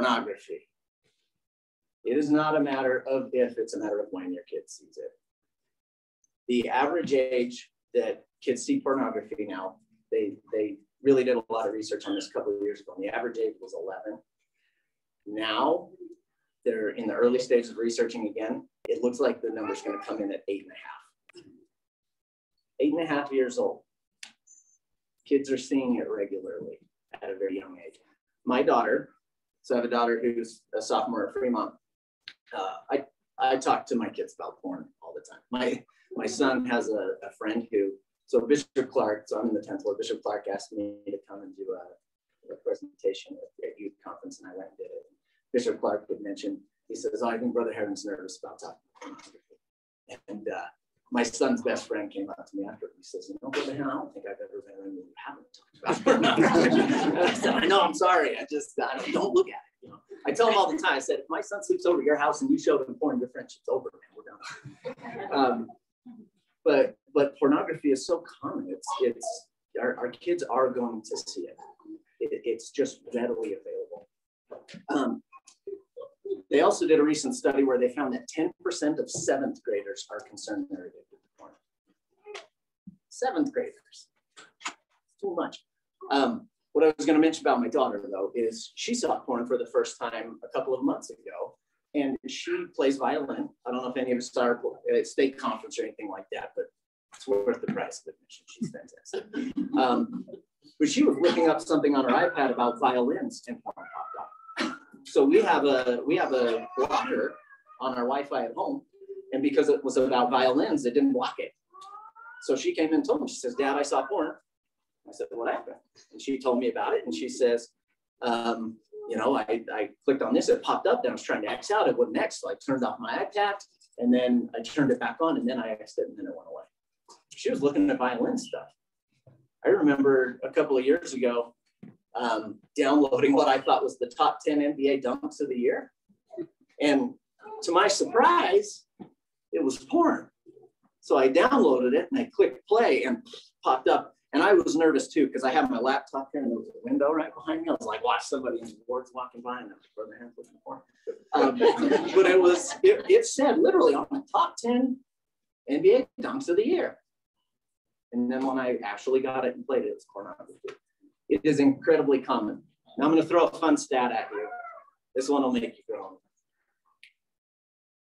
pornography. It is not a matter of if, it's a matter of when your kid sees it. The average age that kids see pornography now, they, they really did a lot of research on this a couple of years ago, and the average age was 11. Now, they're in the early stages of researching again. It looks like the number's going to come in at eight and a half. Eight and a half years old. Kids are seeing it regularly at a very young age. My daughter, so I have a daughter who's a sophomore at Fremont. Uh, I, I talk to my kids about porn all the time. My, my son has a, a friend who, so Bishop Clark, so I'm in the 10th floor, Bishop Clark asked me to come and do a, a presentation at youth conference and I went and did it. Bishop Clark would mention, he says, oh, I think Brother Heron's nervous about talking. And uh, my son's best friend came up to me after. He says, you know, Heron, I don't think I've ever been in you haven't talked about. I said, I know, I'm sorry. I just, I don't, don't look at it. You know, I tell him all the time, I said, if my son sleeps over at your house and you show him porn, your friendship's over, man, we're done. Um, but, but pornography is so common. It's, it's, our, our kids are going to see it. it it's just readily available. Um, they also did a recent study where they found that 10% of seventh graders are concerned they're addicted to porn. Seventh graders, too much. Um, what I was going to mention about my daughter, though, is she saw porn for the first time a couple of months ago, and she plays violin. I don't know if any of us her at stake conference or anything like that, but it's worth the price of admission. She's fantastic. Um, but she was looking up something on her iPad about violins, and porn so we have a we have a blocker on our Wi-Fi at home, and because it was about violins, it didn't block it. So she came and told me. She says, "Dad, I saw porn." I said, "What happened?" And she told me about it, and she says, um, "You know, I, I clicked on this, it popped up. Then I was trying to X out. It wouldn't so I turned off my iPad, and then I turned it back on, and then I Xed it, and then it went away." She was looking at violin stuff. I remember a couple of years ago, um, downloading what I thought was the top 10 NBA dunks of the year. And to my surprise, it was porn. So I downloaded it and I clicked play and popped up. And I was nervous too because I had my laptop here and there was a window right behind me. I was like, watch somebody in the boards walking by and I was their hands looking for. Um, but it was, it, it said literally on the top 10 NBA dunks of the year. And then when I actually got it and played it, it was pornography. It is incredibly common. Now I'm going to throw a fun stat at you. This one will make you groan.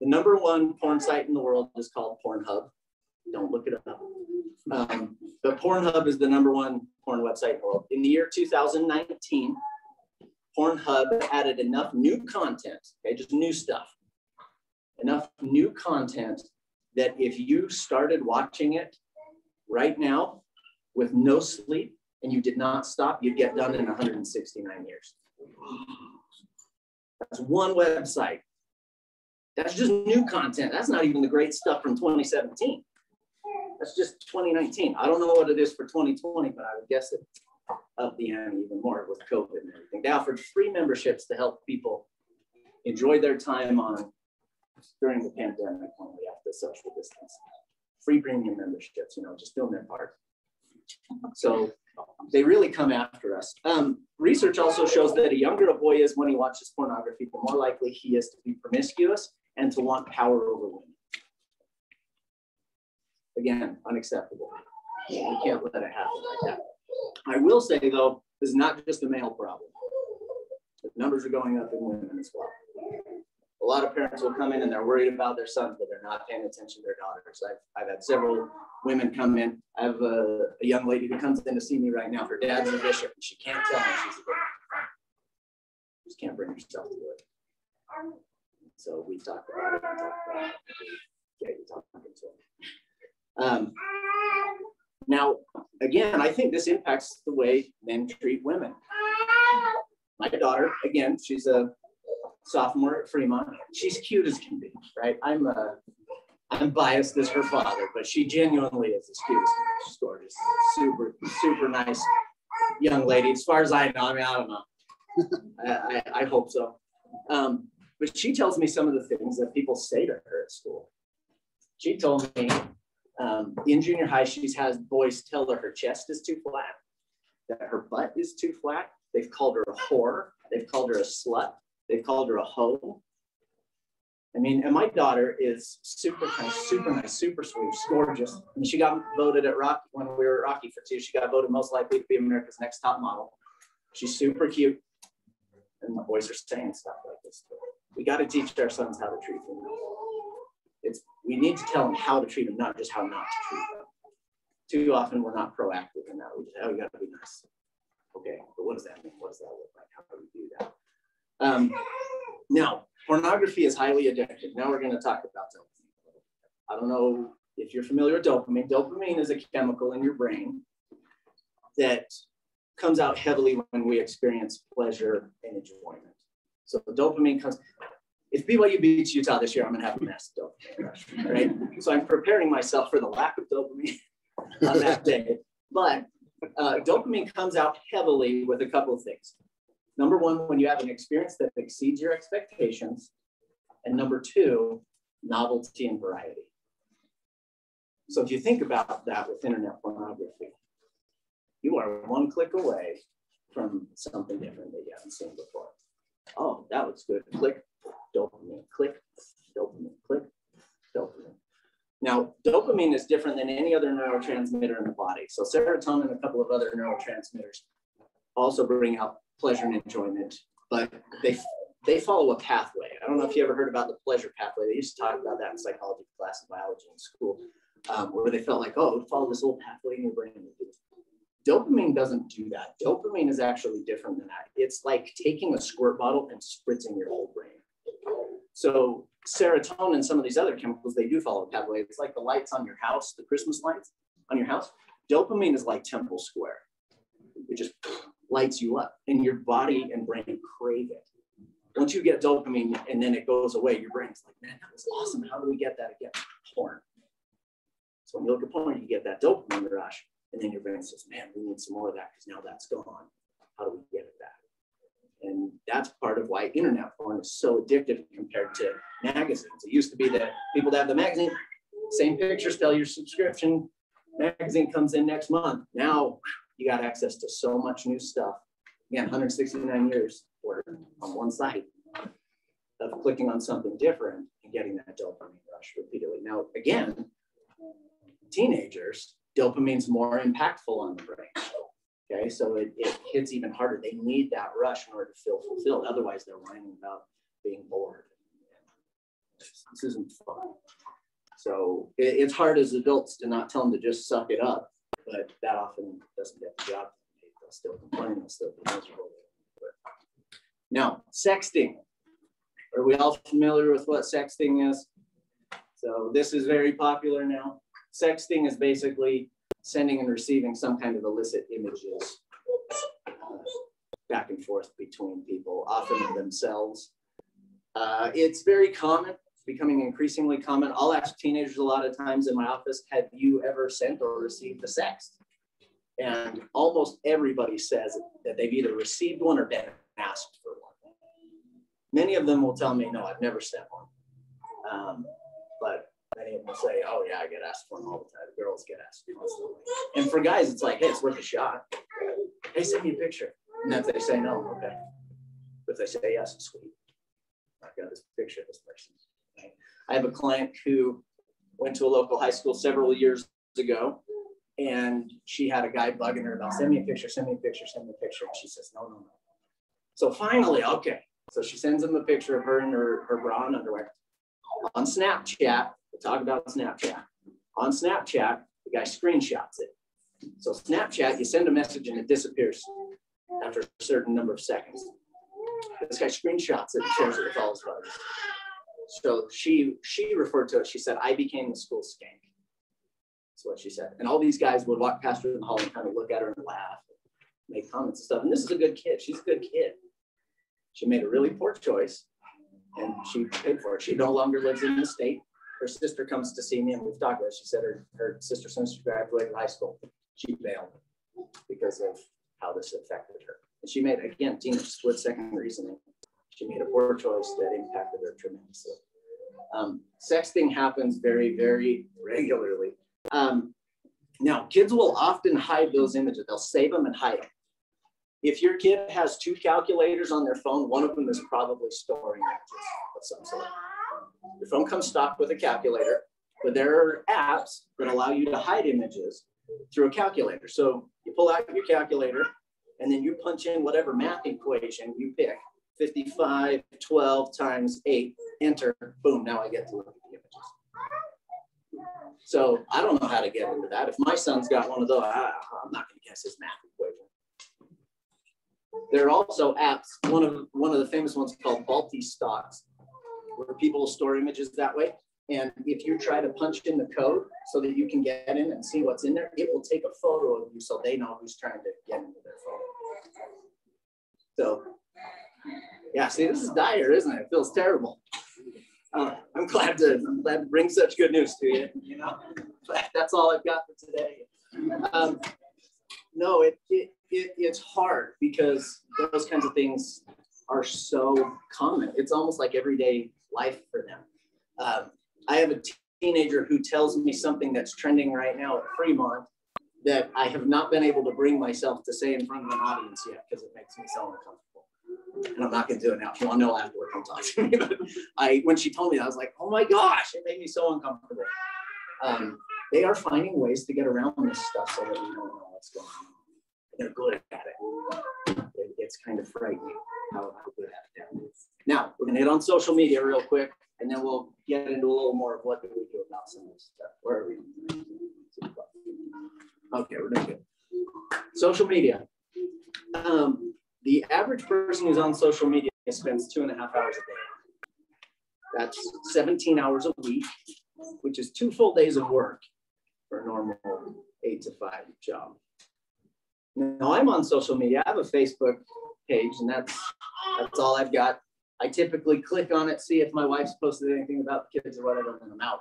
The number one porn site in the world is called Pornhub. Don't look it up. Um, but Pornhub is the number one porn website in the world. In the year 2019, Pornhub added enough new content, okay, just new stuff, enough new content that if you started watching it right now with no sleep, and you did not stop, you'd get done in 169 years. That's one website. That's just new content. That's not even the great stuff from 2017. That's just 2019. I don't know what it is for 2020, but I would guess it up the ante even more with COVID and everything. They offered free memberships to help people enjoy their time on during the pandemic when we have to social distance. Free premium memberships, you know, just doing their part. So they really come after us. Um, research also shows that a younger a boy is when he watches pornography, the more likely he is to be promiscuous and to want power over women. Again, unacceptable. We can't let it happen like that. I will say though, this is not just a male problem. The numbers are going up in women as well a lot of parents will come in and they're worried about their sons, but not paying attention to their daughters. I've, I've had several women come in. I have a, a young lady who comes in to see me right now. Her dad's a bishop, and she can't tell me she's a bishop. She just can't bring herself to do it. So we talked about it about it. Talking to. Um, now, again, I think this impacts the way men treat women. My daughter, again, she's a sophomore at Fremont. She's cute as can be, right? I'm uh, I'm biased as her father, but she genuinely is as cute She's gorgeous, super, super nice young lady. As far as I know, I mean, I don't know. I, I, I, hope so. Um, but she tells me some of the things that people say to her at school. She told me um, in junior high, she's had boys tell her her chest is too flat, that her butt is too flat. They've called her a whore. They've called her a slut. They called her a hoe. I mean, and my daughter is super kind, super nice, super sweet, she's gorgeous. And she got voted at Rocky when we were at Rocky for two. She got voted most likely to be America's next top model. She's super cute. And the boys are saying stuff like this. We got to teach our sons how to treat them. It's we need to tell them how to treat them, not just how not to treat them. Too often we're not proactive in that. We just, oh, you got to be nice. Okay, but what does that mean? What does that look like? How do we do that? Um, now, pornography is highly addictive. Now we're going to talk about dopamine. I don't know if you're familiar with dopamine. Dopamine is a chemical in your brain that comes out heavily when we experience pleasure and enjoyment. So dopamine comes. If BYU beats Utah this year, I'm going to have a massive dopamine rush, right? So I'm preparing myself for the lack of dopamine on that day. But uh, dopamine comes out heavily with a couple of things. Number one, when you have an experience that exceeds your expectations. And number two, novelty and variety. So if you think about that with internet pornography, you are one click away from something different that you haven't seen before. Oh, that looks good. Click, dopamine, click, dopamine, click, dopamine. Now, dopamine is different than any other neurotransmitter in the body. So serotonin and a couple of other neurotransmitters also bring out pleasure and enjoyment, but they they follow a pathway. I don't know if you ever heard about the pleasure pathway. They used to talk about that in psychology class and biology in school, um, where they felt like, oh, follow this little pathway in your brain. Dopamine doesn't do that. Dopamine is actually different than that. It's like taking a squirt bottle and spritzing your whole brain. So serotonin, some of these other chemicals, they do follow a pathway. It's like the lights on your house, the Christmas lights on your house. Dopamine is like Temple Square. It just lights you up and your body and brain crave it. Once you get dopamine and then it goes away, your brain's like, man, that was awesome. How do we get that again? Porn. So when you look at porn, you get that dopamine rush. And then your brain says, man, we need some more of that because now that's gone. How do we get it back? And that's part of why internet porn is so addictive compared to magazines. It used to be that people that have the magazine, same pictures, tell your subscription, magazine comes in next month. Now you got access to so much new stuff. Again, 169 years worth on one site of clicking on something different and getting that dopamine rush repeatedly. Now, again, teenagers, dopamine's more impactful on the brain. Okay, so it, it hits even harder. They need that rush in order to feel fulfilled. Otherwise, they're whining about being bored. This isn't fun. So it, it's hard as adults to not tell them to just suck it up but that often doesn't get the job. They'll still complain, they'll still be miserable. now, sexting. Are we all familiar with what sexting is? So this is very popular now. Sexting is basically sending and receiving some kind of illicit images uh, back and forth between people, often of themselves. Uh, it's very common becoming increasingly common. I'll ask teenagers a lot of times in my office, have you ever sent or received a sext? And almost everybody says that they've either received one or been asked for one. Many of them will tell me, no, I've never sent one. Um, but many of them will say, oh yeah, I get asked for one all the time. Girls get asked constantly. And for guys, it's like, hey, it's worth a shot. Hey, send me a picture. And if they say no, okay. But if they say yes, sweet. I've got this picture of this person. I have a client who went to a local high school several years ago, and she had a guy bugging her about send me a picture, send me a picture, send me a picture. And she says, no, no, no. So finally, okay. So she sends him a picture of her in her, her bra and underwear. On Snapchat, we'll talk about Snapchat. On Snapchat, the guy screenshots it. So Snapchat, you send a message and it disappears after a certain number of seconds. This guy screenshots it and shares it with all his buddies. So she she referred to it. She said, "I became the school skank." That's what she said. And all these guys would walk past her in the hall and kind of look at her and laugh, and make comments and stuff. And this is a good kid. She's a good kid. She made a really poor choice, and she paid for it. She no longer lives in the state. Her sister comes to see me, and we've talked about. It. She said her her sister since she graduated high school, she bailed because of how this affected her. And she made again, team split second reasoning she made a poor choice that impacted her tremendously. Um, sexting happens very, very regularly. Um, now, kids will often hide those images. They'll save them and hide them. if your kid has two calculators on their phone, one of them is probably storing images of some sort. Your phone comes stocked with a calculator, but there are apps that allow you to hide images through a calculator. So you pull out your calculator and then you punch in whatever math equation you pick 55, 12 times 8, enter, boom, now I get to look at the images. So I don't know how to get into that. If my son's got one of those, I, am not going to guess his math equation. There are also apps. One of one of the famous ones called Vaulty Stocks, where people will store images that way. And if you try to punch in the code so that you can get in and see what's in there, it will take a photo of you so they know who's trying to get into their phone. So, yeah, see, this is dire, isn't it? It feels terrible. Uh, I'm glad to I'm glad to bring such good news to you. You know, that's all I've got for today. Um, no, it, it, it it's hard because those kinds of things are so common. It's almost like everyday life for them. Um, I have a teenager who tells me something that's trending right now at Fremont that I have not been able to bring myself to say in front of an audience yet because it makes me so uncomfortable. And I'm not going to do it now. If you want to know afterward, come talk to me. But I, when she told me that, I was like, oh my gosh, it made me so uncomfortable. Um, they are finding ways to get around this stuff so that we don't know what's going on. They're good at it. It's kind of frightening how, how good at it. Now, we're going to hit on social media real quick and then we'll get into a little more of what do we do about some of this stuff. Where are we? Okay, we're doing good. Social media. Um, the average person who's on social media spends two and a half hours a day. That's 17 hours a week, which is two full days of work for a normal eight to five job. Now I'm on social media. I have a Facebook page, and that's that's all I've got. I typically click on it, see if my wife's posted anything about the kids or whatever, and I'm out.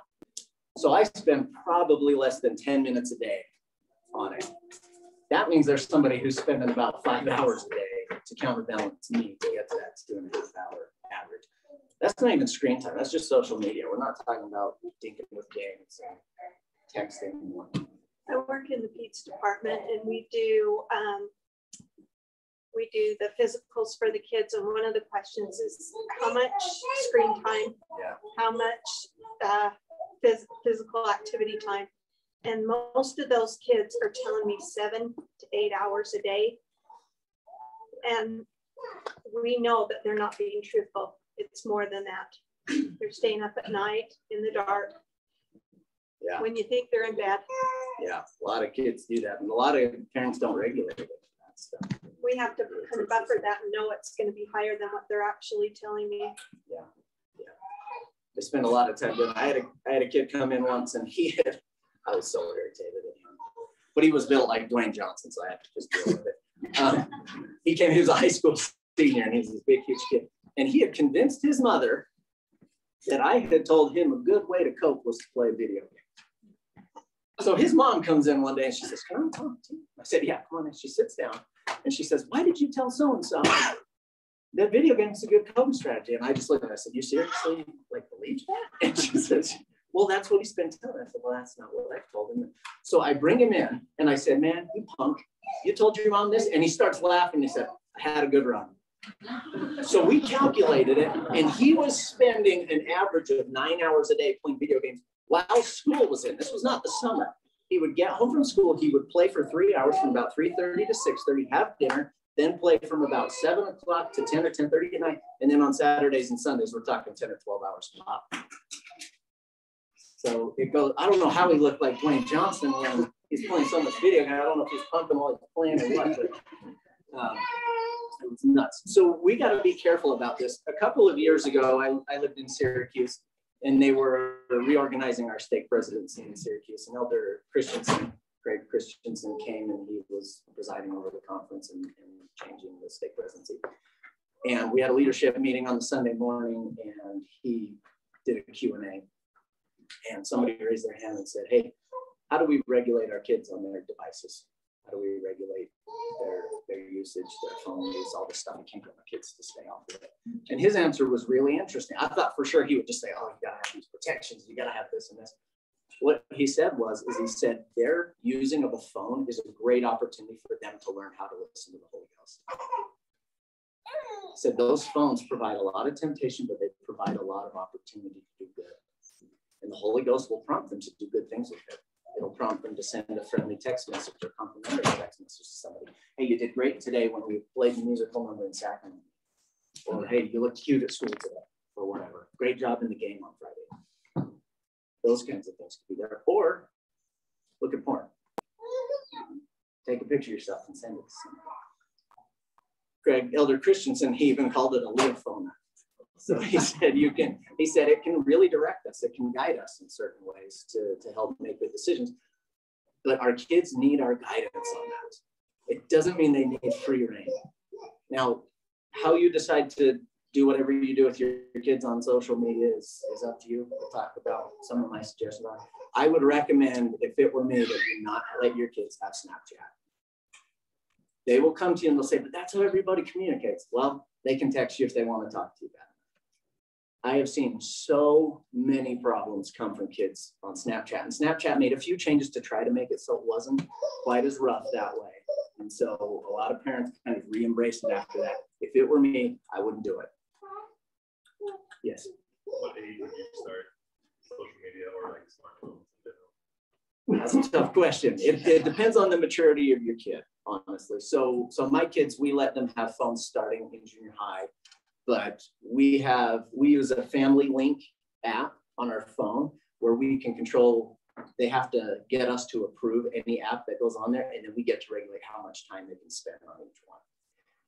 So I spend probably less than 10 minutes a day on it. That means there's somebody who's spending about five hours a day to counterbalance me to get to that two and a half hour average. That's not even screen time. That's just social media. We're not talking about dinking with games and texting. I work in the PEDS department and we do um, we do the physicals for the kids, and one of the questions is how much screen time, yeah. how much uh, phys physical activity time, and most of those kids are telling me seven to eight hours a day, and we know that they're not being truthful. It's more than that. They're staying up at night in the dark. Yeah. When you think they're in bed. Yeah, a lot of kids do that, and a lot of parents don't regulate it. We have to kind of buffer that and know it's going to be higher than what they're actually telling me. Yeah, yeah. I spend a lot of time doing. I had a I had a kid come in once, and he had. I was so irritated at him, but he was built like Dwayne Johnson, so I had to just deal with it. Um, he came. He was a high school senior, and he's this big, huge kid, and he had convinced his mother that I had told him a good way to cope was to play video games. So his mom comes in one day and she says, Can I talk to you? I said, Yeah, come on. And she sits down and she says, Why did you tell so and so that video game is a good coping strategy? And I just looked at her. and I said, You seriously like believe that? And she says, Well, that's what he's been telling. I said, Well, that's not what I told him. So I bring him in and I said, Man, you punk. You told your mom this? And he starts laughing. He said, I had a good run. So we calculated it, and he was spending an average of nine hours a day playing video games while school was in. This was not the summer. He would get home from school. He would play for three hours from about 3.30 to 6.30, have dinner, then play from about 7 o'clock to 10 or 10.30 at night. And then on Saturdays and Sundays, we're talking 10 or 12 hours pop. So it goes, I don't know how he looked like Dwayne Johnson when he's playing so much video. I don't know if he's pumping while he's playing or what, but um, was nuts. So we got to be careful about this. A couple of years ago, I, I lived in Syracuse and they were reorganizing our stake presidency in Syracuse. And Elder Christensen, Greg Christensen came and he was presiding over the conference and, and changing the stake presidency. And we had a leadership meeting on the Sunday morning and he did a Q&A. And somebody raised their hand and said, hey, how do we regulate our kids on their devices? How do we regulate their, their usage, their phone use, all the stuff? We can't get our kids to stay off of it. And his answer was really interesting. I thought for sure he would just say, oh, you gotta have these protections, you gotta have this and this. what he said was, is he said their using of a phone is a great opportunity for them to learn how to listen to the Holy Ghost. He said those phones provide a lot of temptation, but they provide a lot of opportunity to do good. And the Holy Ghost will prompt them to do good things with it. It'll prompt them to send a friendly text message or complimentary text message to somebody. Hey, you did great today when we played the musical number in Sacramento. Or hey, you looked cute at school today, or whatever. Great job in the game on Friday. Those kinds of things could be there. Or look at porn. Take a picture of yourself and send it to somebody. Greg Elder Christensen, he even called it a leophone. So he said you can, he said it can really direct us, it can guide us in certain ways to, to help make good decisions. But our kids need our guidance on that. It doesn't mean they need free reign. Now, how you decide to do whatever you do with your, your kids on social media is, is up to you. We'll talk about some of my suggestions. I would recommend, if it were me, that you not let your kids have Snapchat. They will come to you and they'll say, but that's how everybody communicates. Well, they can text you if they want to talk to you about it. I have seen so many problems come from kids on Snapchat. And Snapchat made a few changes to try to make it so it wasn't quite as rough that way. And so a lot of parents kind of re-embraced it after that. If it were me, I wouldn't do it. Yes. What age would you start social media or like smartphones? That's a tough question. It, it depends on the maturity of your kid, honestly. So, so my kids, we let them have phones starting in junior high, but we have we use a Family Link app on our phone where we can control. They have to get us to approve any app that goes on there, and then we get to regulate how much time they can spend on each one.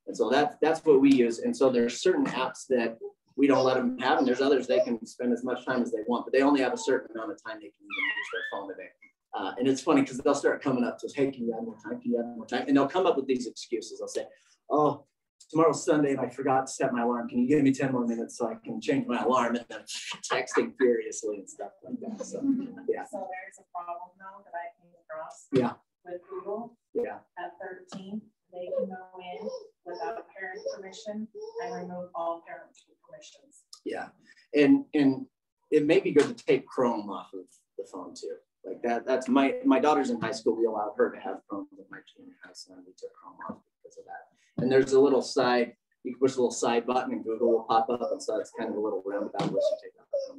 And so that's that's what we use. And so there's certain apps that we don't let them have, and there's others they can spend as much time as they want, but they only have a certain amount of time they can use their phone a day. Uh, and it's funny because they'll start coming up to us, hey, can you add more time? Can you add more time? And they'll come up with these excuses. They'll say, oh, tomorrow's Sunday and I forgot to set my alarm. Can you give me 10 more minutes so I can change my alarm? And then texting furiously and stuff like that. So, mm-hmm. yeah. So there's a problem now that I came across. Yeah. With Google. Yeah. At 13, they can go in without parent permission and remove all parent permissions. Yeah. And, and it may be good to take Chrome off of the phone too. Like that, that's my, my daughter's in high school. We allowed her to have Chrome with my junior high son. We took Chrome off because of that. And there's a little side, you can push a little side button and Google will pop up. And so it's kind of a little roundabout once you take out the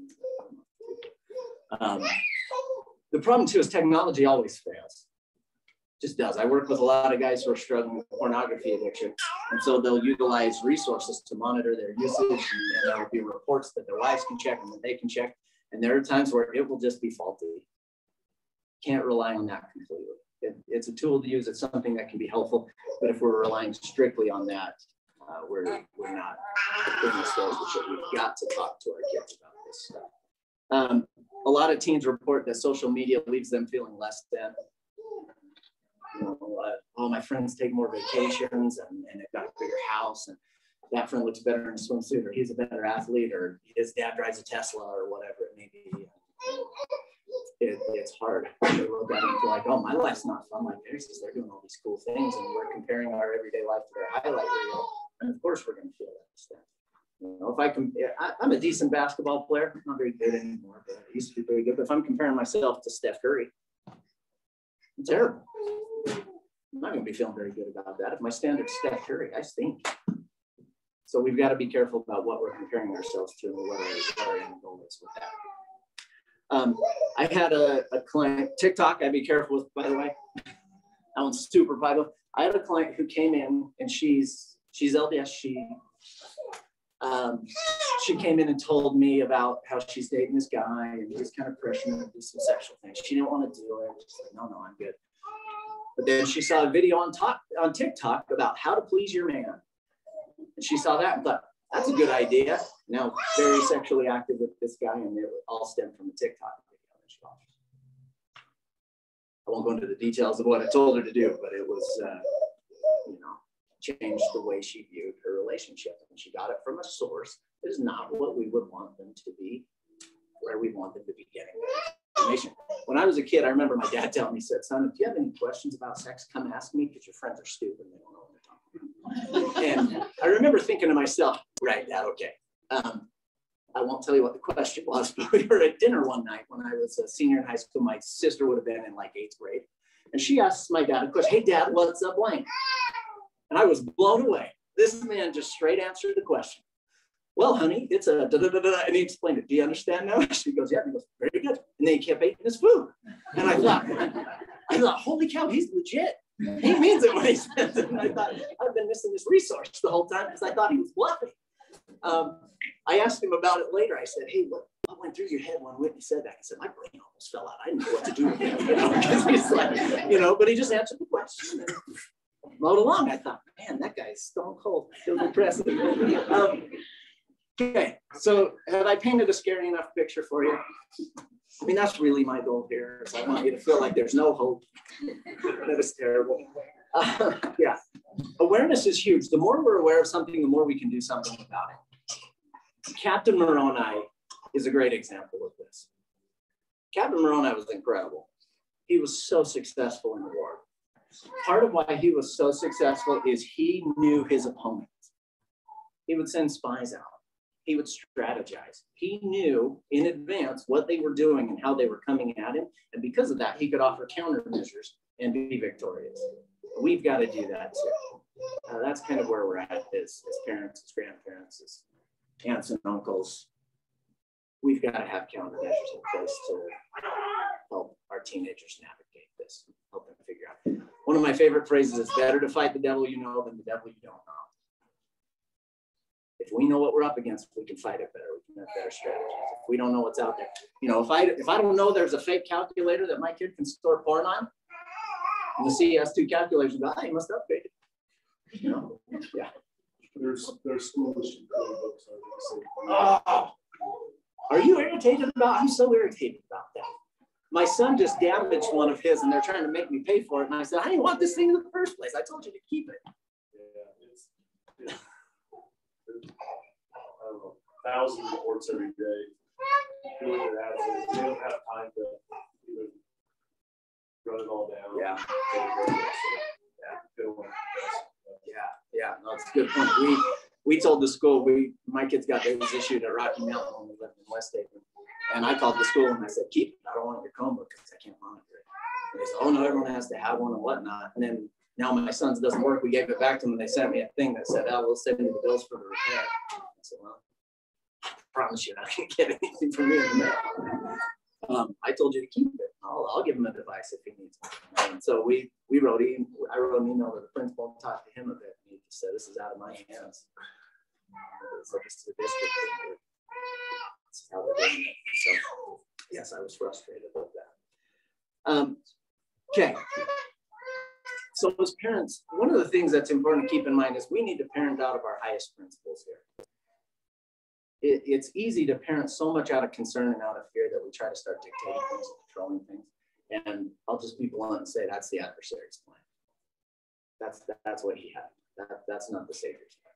um, the problem too is technology always fails. Just does. I work with a lot of guys who are struggling with pornography addiction. And so they'll utilize resources to monitor their usage. And, and there will be reports that their wives can check and that they can check. And there are times where it will just be faulty can't rely on that completely. It, it's a tool to use. It's something that can be helpful. But if we're relying strictly on that, uh, we're, we're not in the stores We've got to talk to our kids about this stuff. Um, a lot of teens report that social media leaves them feeling less than. You know, uh, all my friends take more vacations and, and they've got a bigger house and that friend looks better in a swimsuit or he's a better athlete or his dad drives a Tesla or whatever it may be it, it's hard to look at it like, oh, my life's not fun like theirs because they're doing all these cool things and we're comparing our everyday life to their highlight reel. And of course, we're going to feel that stuff. You know, if I can, I, am a decent basketball player. I'm not very good anymore, but I used to be pretty good. But if I'm comparing myself to Steph Curry, I'm terrible. I'm not going to be feeling very good about that. If my standard's Steph Curry, I stink. So we've got to be careful about what we're comparing ourselves to and what our, what our end goal is with that. Um, I had a, a client, TikTok, I'd be careful with, by the way. That one's super vital. I had a client who came in and she's she's LDS. She um, she came in and told me about how she's dating this guy and he was kind of pressuring her to do some sexual things. She didn't want to do it. She's like, no, no, I'm good. But then she saw a video on top on TikTok about how to please your man. And she saw that and thought, that's a good idea. Now, very sexually active with this guy, and it all stemmed from a TikTok video I won't go into the details of what I told her to do, but it was, uh, you know, changed the way she viewed her relationship. And she got it from a source that is not what we would want them to be, where we want them to be getting information. When I was a kid, I remember my dad telling me, he said, son, if you have any questions about sex, come ask me because your friends are stupid. They don't know and I remember thinking to myself, right, yeah, okay. Um, I won't tell you what the question was, but we were at dinner one night when I was a senior in high school. My sister would have been in like eighth grade. And she asks my dad a question, hey dad, what's a blank? And I was blown away. This man just straight answered the question. Well, honey, it's a da da da da. And he explained it. Do you understand now? She goes, yeah. He goes, very good. And then he kept eating his food. And I thought, I thought, holy cow, he's legit. He means it when he says it. And I thought, I've been missing this resource the whole time because I thought he was bluffing. Um, I asked him about it later. I said, hey, what, what went through your head when Whitney said that? He said, my brain almost fell out. I didn't know what to do with it. You know, he's like, you know, but he just answered the question and mowed along. I thought, man, that guy's stone cold. Feels impressive. Um, okay, so have I painted a scary enough picture for you? I mean, that's really my goal here. Is I want you to feel like there's no hope. that is terrible. Uh, yeah, awareness is huge. The more we're aware of something, the more we can do something about it. Captain Moroni is a great example of this. Captain Moroni was incredible. He was so successful in the war. Part of why he was so successful is he knew his opponents. He would send spies out. He would strategize. He knew in advance what they were doing and how they were coming at him. And because of that, he could offer countermeasures and be victorious. We've got to do that too. Uh, that's kind of where we're at as, as parents, as grandparents, as aunts and uncles. We've got to have countermeasures in place to help our teenagers navigate this, help them figure out. One of my favorite phrases is better to fight the devil you know than the devil you don't know. If we know what we're up against, we can fight it better. We can have better strategies. If we don't know what's out there, you know, if I if I don't know there's a fake calculator that my kid can store porn on, the CS2 calculator, ah, you must upgrade it. You know, yeah. There's there's foolish books. Oh, are you irritated about? I'm so irritated about that. My son just damaged one of his, and they're trying to make me pay for it. And I said, I didn't want this thing in the first place. I told you to keep it. Yeah, it's, it's I don't know, thousand reports every day. Doing they don't have time to even run it all down. Yeah. Yeah. Yeah, yeah, no, it's a good point. We we told the school we my kids got those issued at Rocky Mountain when we lived in West Haven. And I called the school and I said, keep it. I don't want your Chromebook because I can't monitor it. And they said, oh no, everyone has to have one and whatnot. And then now my son's doesn't work. We gave it back to them and they sent me a thing that said, oh, we'll send you the bills for the repair. I said, well, Promise you I can't get anything from me. Um, I told you to keep it. I'll, I'll give him a device if he needs one. And so we we wrote him. I wrote an email to the principal and talked to him a bit. And he said, "This is out of my hands. It's like it's the district. How it." So yes, I was frustrated about that. Um, okay. So as parents, one of the things that's important to keep in mind is we need to parent out of our highest principles here it, it's easy to parent so much out of concern and out of fear that we try to start dictating things and controlling things. And I'll just be blunt and say that's the adversary's plan. That's that's what he had. That, that's not the Savior's plan.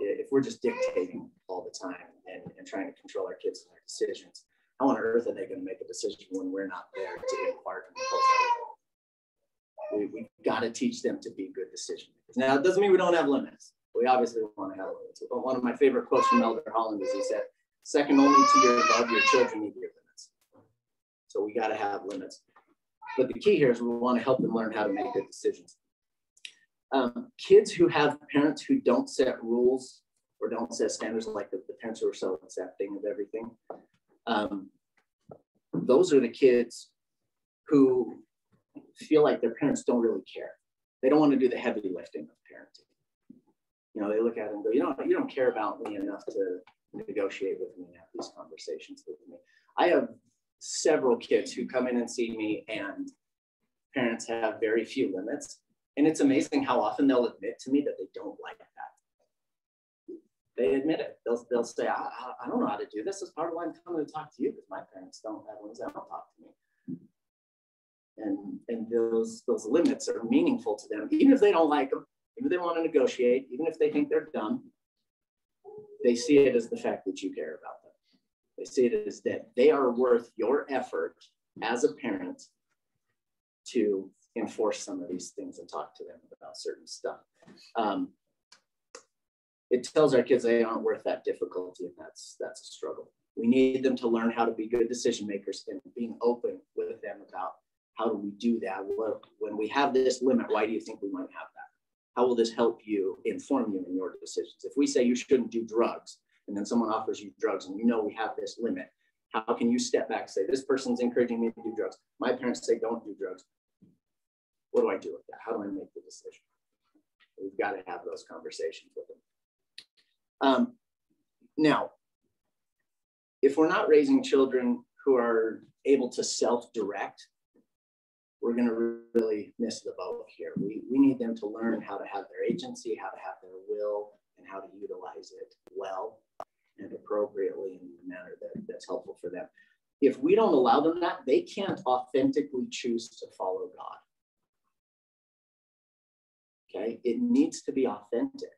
If we're just dictating all the time and, and trying to control our kids and their decisions, how on earth are they going to make a decision when we're not there to impart and we, we've got to teach them to be good decision makers. Now, it doesn't mean we don't have limits we obviously want to have limits. But one of my favorite quotes from Elder Holland is he said, second only to your love, your children need your limits. So we got to have limits. But the key here is we want to help them learn how to make good decisions. Um, kids who have parents who don't set rules or don't set standards like the, the parents who are so accepting of everything, um, those are the kids who feel like their parents don't really care. They don't want to do the heavy lifting of parenting you know, they look at it and go, you know, you don't care about me enough to negotiate with me and have these conversations with me. I have several kids who come in and see me and parents have very few limits. And it's amazing how often they'll admit to me that they don't like that. They admit it. They'll, they'll say, I, I don't know how to do this. It's part of why I'm coming to talk to you because my parents don't have ones that don't talk to me. And, and those, those limits are meaningful to them, even if they don't like them even they want to negotiate, even if they think they're dumb, they see it as the fact that you care about them. They see it as that they are worth your effort as a parent to enforce some of these things and talk to them about certain stuff. Um, it tells our kids they aren't worth that difficulty, and that's that's a struggle. We need them to learn how to be good decision makers and being open with them about how do we do that? Well, when we have this limit, why do you think we might have? How will this help you inform you in your decisions? If we say you shouldn't do drugs, and then someone offers you drugs, and you know we have this limit, how can you step back say, this person's encouraging me to do drugs? My parents say don't do drugs. What do I do with that? How do I make the decision? We've got to have those conversations with them. Um, now, if we're not raising children who are able to self-direct, we're going to really miss the boat here. We, we need them to learn how to have their agency, how to have their will, and how to utilize it well and appropriately in a manner that, that's helpful for them. If we don't allow them that, they can't authentically choose to follow God. Okay, it needs to be authentic.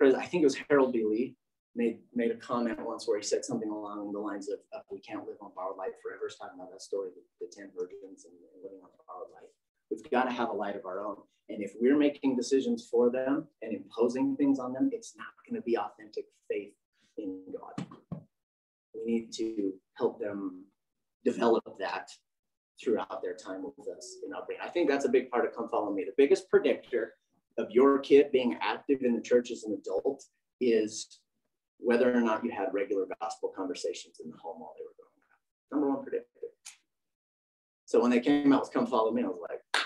I think it was Harold B. Lee made made a comment once where he said something along the lines of uh, "We can't live on borrowed light forever." He's talking about that story, the, the ten virgins and, and living on borrowed light. We've got to have a light of our own, and if we're making decisions for them and imposing things on them, it's not going to be authentic faith in God. We need to help them develop that throughout their time with us in upbringing. I think that's a big part of Come Follow Me. The biggest predictor of your kid being active in the church as an adult is whether or not you had regular gospel conversations in the home while they were growing up. Number one predictor. So when they came out with Come Follow Me, I was like,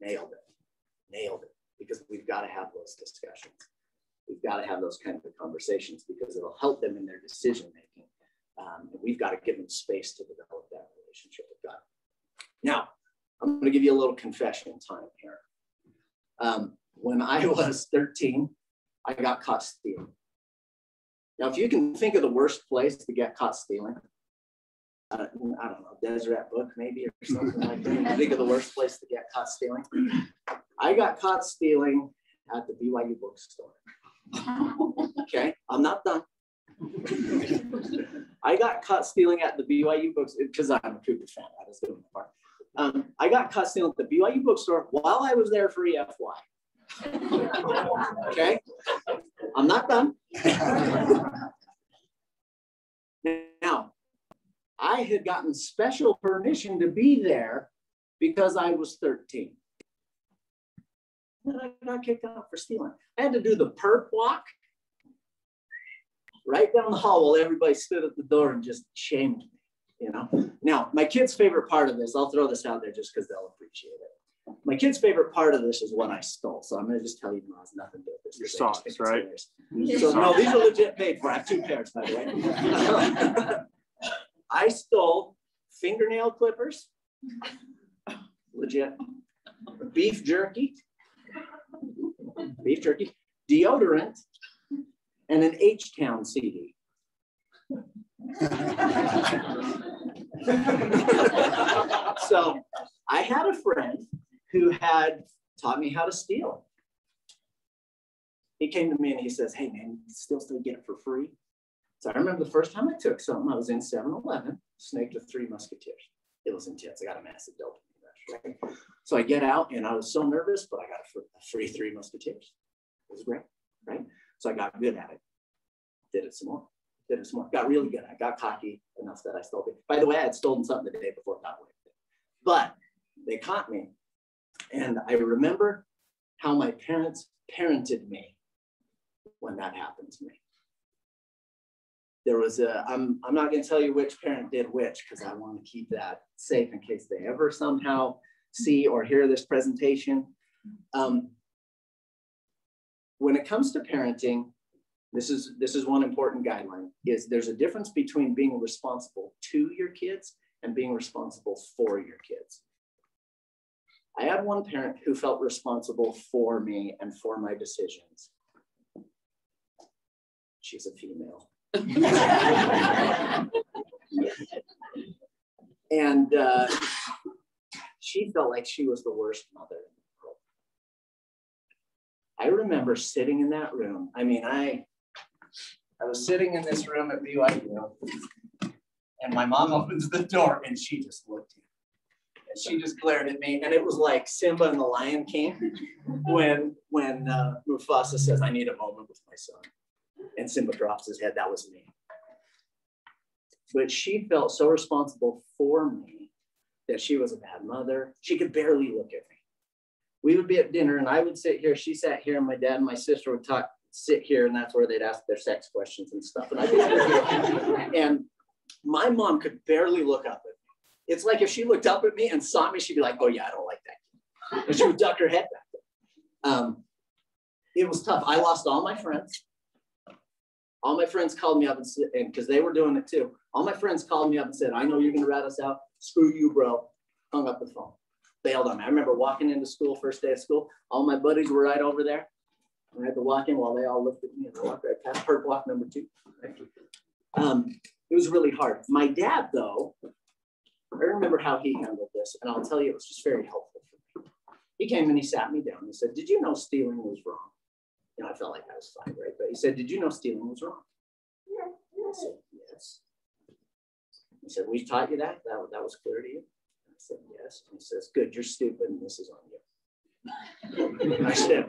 nailed it, nailed it, because we've got to have those discussions. We've got to have those kinds of conversations because it'll help them in their decision making. Um, and we've got to give them space to develop that relationship with God. Now, I'm going to give you a little confession time here. Um, when I was 13, I got caught stealing. Now, if you can think of the worst place to get caught stealing, uh, I don't know, Deseret Book maybe or something like that. think of the worst place to get caught stealing. I got caught stealing at the BYU bookstore. Okay, I'm not done. I got caught stealing at the BYU books because I'm a Cougar fan. I was doing the part. Um, I got caught stealing at the BYU bookstore while I was there for EFY. okay, I'm not done. now, I had gotten special permission to be there because I was 13. And I got kicked out for stealing. I had to do the perp walk right down the hall while everybody stood at the door and just shamed me, you know? Now, my kid's favorite part of this, I'll throw this out there just because they'll appreciate it. My kid's favorite part of this is what I stole. So I'm going to just tell you, no, it's nothing to do with this. Your socks, right? So no, these are legit paid for. I have two pairs, by the way. I stole fingernail clippers, legit, beef jerky, beef jerky, deodorant, and an H-Town CD. so I had a friend who had taught me how to steal. He came to me and he says, Hey man, you still still get it for free. So I remember the first time I took something, I was in 7-Eleven, snaked with three musketeers. It was intense. I got a massive dopamine rush. Right? So I get out and I was so nervous, but I got a free three musketeers. It was great, right? So I got good at it. Did it some more. Did it some more. Got really good. I got cocky enough that I stole it. By the way, I had stolen something the day before, got away it. But they caught me and I remember how my parents parented me when that happened to me. There was a, I'm, I'm not going to tell you which parent did which because I want to keep that safe in case they ever somehow see or hear this presentation. Um, when it comes to parenting, this is this is one important guideline is there's a difference between being responsible to your kids and being responsible for your kids I had one parent who felt responsible for me and for my decisions. She's a female. and uh, she felt like she was the worst mother in the world. I remember sitting in that room. I mean, I I was sitting in this room at BYU, and my mom opens the door and she just looked at she just glared at me, and it was like Simba and the Lion King when when uh, Mufasa says, "I need a moment with my son," and Simba drops his head. That was me. But she felt so responsible for me that she was a bad mother. She could barely look at me. We would be at dinner, and I would sit here. She sat here, and my dad and my sister would talk, sit here, and that's where they'd ask their sex questions and stuff. And I and my mom could barely look up. It's like if she looked up at me and saw me, she'd be like, "Oh yeah, I don't like that," and she would duck her head back. Um, it was tough. I lost all my friends. All my friends called me up and said, and because they were doing it too. All my friends called me up and said, "I know you're going to rat us out. Screw you, bro." Hung up the phone. Bailed on me. I remember walking into school first day of school. All my buddies were right over there. I had to walk in while they all looked at me and I walked right past perk block number two. Um, it was really hard. My dad, though, I remember how he handled this, and I'll tell you, it was just very helpful for me. He came and he sat me down. He said, Did you know stealing was wrong? You know, I felt like I was fine, right? But he said, Did you know stealing was wrong? I said, Yes. He said, We taught you that? That, that was clear to you? I said, Yes. And he says, Good, you're stupid, and this is on you. I said,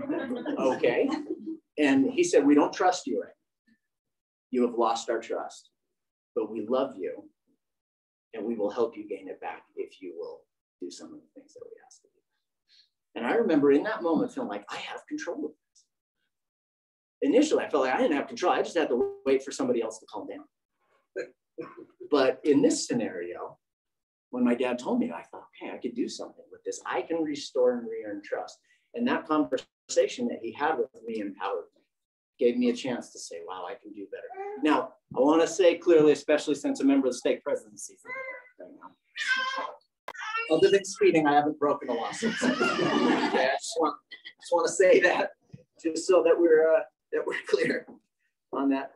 Okay. And he said, We don't trust you right. You have lost our trust, but we love you and we will help you gain it back if you will do some of the things that we ask of you. And I remember in that moment feeling like I have control of this. Initially, I felt like I didn't have control. I just had to wait for somebody else to calm down. But in this scenario, when my dad told me, I thought, okay, I could do something with this. I can restore and re-earn trust. And that conversation that he had with me empowered me, gave me a chance to say, wow, I can do better. Now, I want to say clearly, especially since a member of the stake presidency right now. Other than speeding, I haven't broken a law since. okay, I just want, just want to say that just so that we're uh, that we're clear on that.